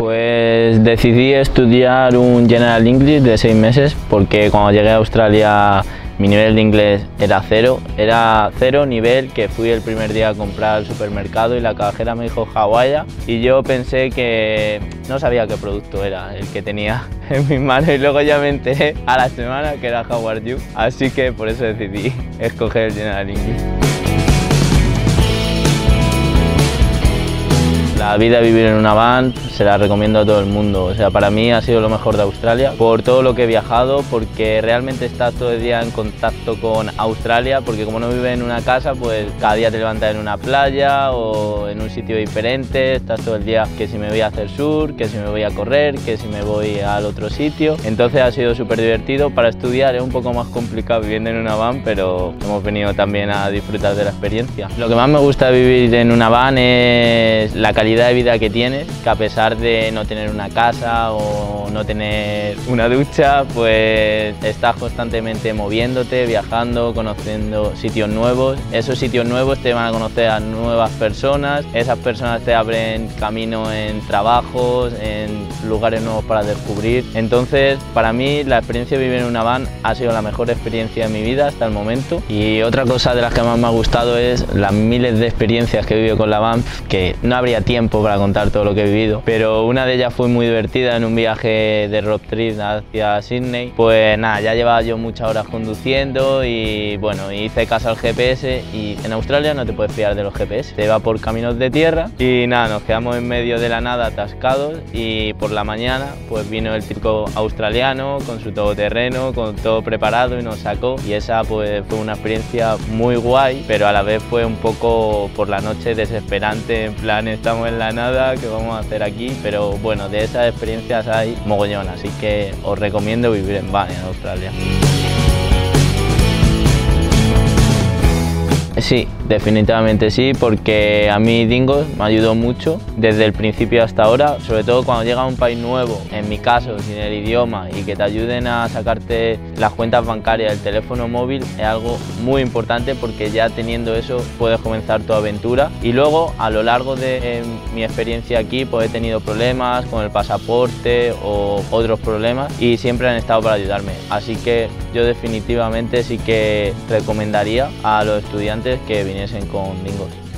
Pues decidí estudiar un General English de seis meses porque cuando llegué a Australia mi nivel de inglés era cero, era cero nivel que fui el primer día a comprar al supermercado y la cajera me dijo Hawaii y yo pensé que no sabía qué producto era el que tenía en mis manos y luego ya me enteré a la semana que era How are you, así que por eso decidí escoger el General English. La vida vivir en una van se la recomiendo a todo el mundo. O sea, para mí ha sido lo mejor de Australia por todo lo que he viajado, porque realmente estás todo el día en contacto con Australia, porque como no vives en una casa, pues cada día te levantas en una playa o en un sitio diferente, estás todo el día que si me voy a hacer sur, que si me voy a correr, que si me voy al otro sitio. Entonces ha sido súper divertido. Para estudiar es un poco más complicado viviendo en una van, pero hemos venido también a disfrutar de la experiencia. Lo que más me gusta de vivir en una van es la calidad de vida que tienes, que a pesar de no tener una casa o no tener una ducha, pues estás constantemente moviéndote, viajando, conociendo sitios nuevos. Esos sitios nuevos te van a conocer a nuevas personas, esas personas te abren camino en trabajos, en lugares nuevos para descubrir. Entonces, para mí la experiencia de vivir en una van ha sido la mejor experiencia de mi vida hasta el momento. Y otra cosa de las que más me ha gustado es las miles de experiencias que he vivido con la van, que no habría tiempo para contar todo lo que he vivido, pero una de ellas fue muy divertida en un viaje de road trip hacia Sydney. Pues nada, ya llevaba yo muchas horas conduciendo y bueno, hice caso al GPS y en Australia no te puedes fiar de los GPS, te va por caminos de tierra y nada, nos quedamos en medio de la nada atascados y por la mañana pues vino el típico australiano con su todoterreno, con todo preparado y nos sacó y esa pues fue una experiencia muy guay, pero a la vez fue un poco por la noche desesperante, en plan estamos en la nada, que vamos a hacer aquí? Pero bueno, de esas experiencias hay mogollón, así que os recomiendo vivir en van en Australia. Sí, definitivamente sí, porque a mí Dingo me ayudó mucho desde el principio hasta ahora, sobre todo cuando llega a un país nuevo, en mi caso, sin el idioma, y que te ayuden a sacarte las cuentas bancarias, el teléfono móvil, es algo muy importante porque ya teniendo eso puedes comenzar tu aventura. Y luego, a lo largo de mi experiencia aquí, pues he tenido problemas con el pasaporte o otros problemas y siempre han estado para ayudarme. Así que yo definitivamente sí que recomendaría a los estudiantes que viniesen con Dingos.